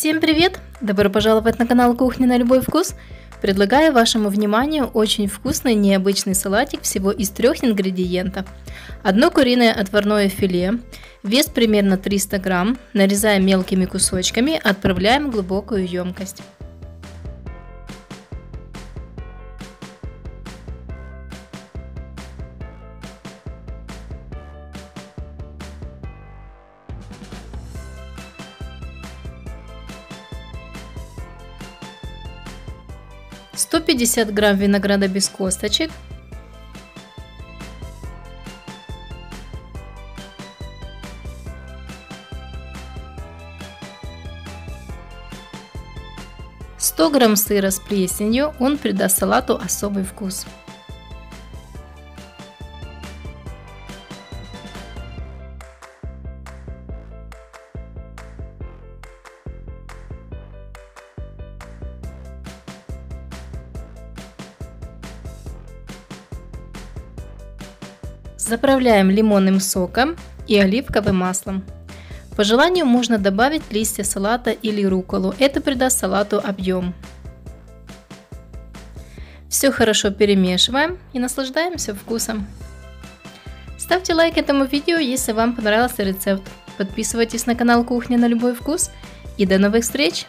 Всем привет! Добро пожаловать на канал Кухня на любой вкус. Предлагаю вашему вниманию очень вкусный необычный салатик всего из трех ингредиентов. Одно куриное отварное филе, вес примерно 300 грамм, нарезаем мелкими кусочками, отправляем в глубокую емкость. 150 грамм винограда без косточек, Сто грамм сыра с плесенью, он придаст салату особый вкус. Заправляем лимонным соком и оливковым маслом. По желанию можно добавить листья салата или руколу, это придаст салату объем. Все хорошо перемешиваем и наслаждаемся вкусом. Ставьте лайк этому видео, если вам понравился рецепт. Подписывайтесь на канал Кухня на любой вкус и до новых встреч!